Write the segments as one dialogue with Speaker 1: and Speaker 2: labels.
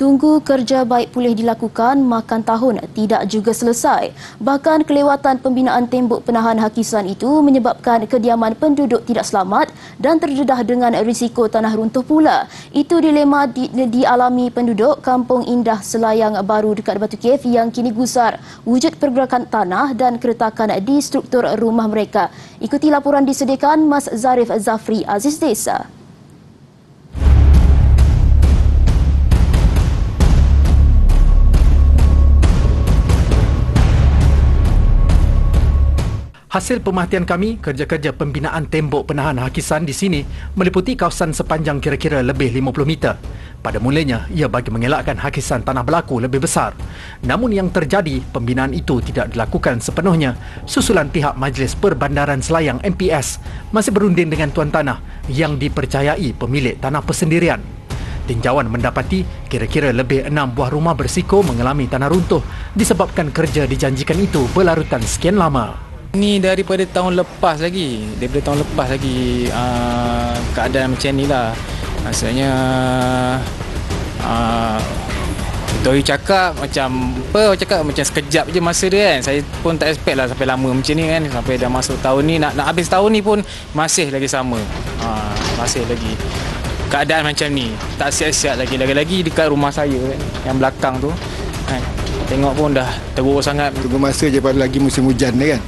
Speaker 1: Tunggu kerja baik pulih dilakukan, makan tahun tidak juga selesai. Bahkan kelewatan pembinaan tembok penahan hakisan itu menyebabkan kediaman penduduk tidak selamat dan terdedah dengan risiko tanah runtuh pula. Itu dilema di, dialami penduduk Kampung Indah Selayang Baru dekat Batu Cave yang kini gusar wujud pergerakan tanah dan keretakan di struktur rumah mereka. Ikuti laporan disediakan Mas Zarif Zafri Aziz Desa.
Speaker 2: Hasil pemerhatian kami, kerja-kerja pembinaan tembok penahan hakisan di sini meliputi kawasan sepanjang kira-kira lebih 50 meter. Pada mulanya, ia bagi mengelakkan hakisan tanah berlaku lebih besar. Namun yang terjadi, pembinaan itu tidak dilakukan sepenuhnya susulan pihak Majlis Perbandaran Selayang MPS masih berunding dengan tuan tanah yang dipercayai pemilik tanah persendirian. Tinjauan mendapati kira-kira lebih enam buah rumah bersiko mengalami tanah runtuh disebabkan kerja dijanjikan itu berlarutan sekian lama.
Speaker 3: Ni daripada tahun lepas lagi. Daripada tahun lepas lagi uh, Keadaan macam ni lah. Maksudnya uh, Tori cakap macam Apa cakap? Macam sekejap je masa dia kan. Saya pun tak expect lah sampai lama macam ni kan. Sampai dah masuk tahun ni. Nak, nak habis tahun ni pun Masih lagi sama. Uh, Masih lagi Keadaan macam ni. Tak siap-siap lagi. Lagi-lagi dekat rumah saya kan Yang belakang tu. Kan. Tengok pun dah teruk sangat.
Speaker 4: Tunggu masa je pada lagi musim hujan ni kan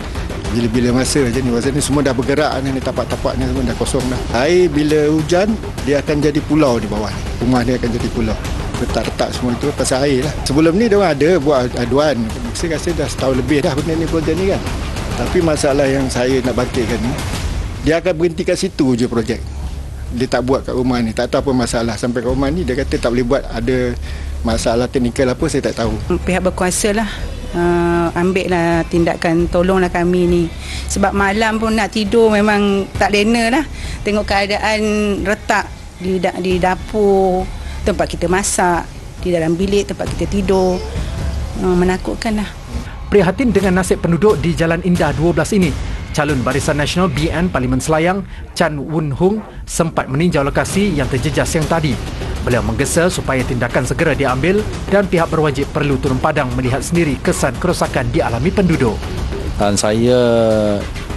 Speaker 4: bila-bila masa macam ni masa ni semua dah bergerak ni tapak-tapak ni semua dah kosong dah. Air bila hujan dia akan jadi pulau di bawah ni. Rumah dia akan jadi pulau. Retak-retak semua tu pasal air lah. Sebelum ni dia ada buat aduan. Saya rasa dah setahun lebih dah benda ni projek ni kan. Tapi masalah yang saya nak bangkitkan ni dia akan berhenti kat situ je projek. Dia tak buat kat rumah ni. Tak tahu apa masalah. Sampai kat rumah ni dia kata tak boleh buat ada masalah teknikal apa saya tak tahu.
Speaker 5: Pihak berkuasa lah uh, ambil lah tindakan tolonglah kami ni. Sebab malam pun nak tidur memang tak lena lah. Tengok keadaan retak di, di dapur tempat kita masak di dalam bilik tempat kita tidur. Uh, menakutkan lah.
Speaker 2: Prihatin dengan nasib penduduk di Jalan Indah 12 ini. Calon Barisan Nasional BN Parlimen Selayang Chan Wun Hung sempat meninjau lokasi yang terjejas yang tadi Beliau menggesa supaya tindakan segera diambil dan pihak berwajib perlu turun padang melihat sendiri kesan kerosakan dialami penduduk.
Speaker 6: Dan saya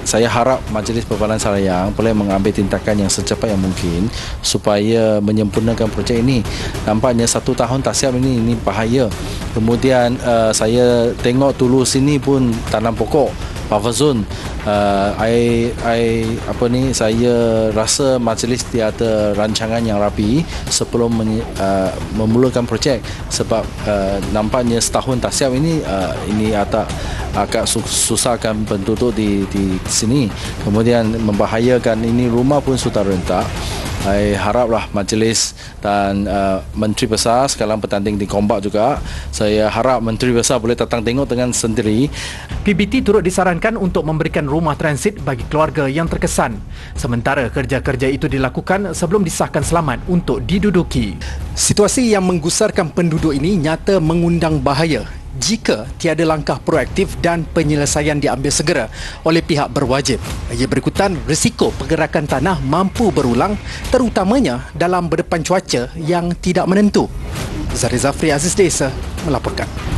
Speaker 6: saya harap Majlis Perbalan Sarayang boleh mengambil tindakan yang secepat yang mungkin supaya menyempurnakan projek ini. Nampaknya satu tahun tak siap ini, ini bahaya. Kemudian uh, saya tengok dulu sini pun tanam pokok buffer zone uh, I, I apa ni saya rasa majlis tiada rancangan yang rapi sebelum men, uh, memulakan projek sebab uh, nampaknya setahun tak siap ini uh, ini agak agak susahkan penduduk di di sini. Kemudian membahayakan ini rumah pun sudah rentak saya haraplah majlis dan uh, Menteri Besar sekarang bertanding di Kombak juga. Saya harap Menteri Besar boleh datang tengok dengan sendiri.
Speaker 2: PBT turut disarankan untuk memberikan rumah transit bagi keluarga yang terkesan. Sementara kerja-kerja itu dilakukan sebelum disahkan selamat untuk diduduki. Situasi yang menggusarkan penduduk ini nyata mengundang bahaya jika tiada langkah proaktif dan penyelesaian diambil segera oleh pihak berwajib. Ia berikutan risiko pergerakan tanah mampu berulang terutamanya dalam berdepan cuaca yang tidak menentu. Zari Zafri Aziz Desa melaporkan.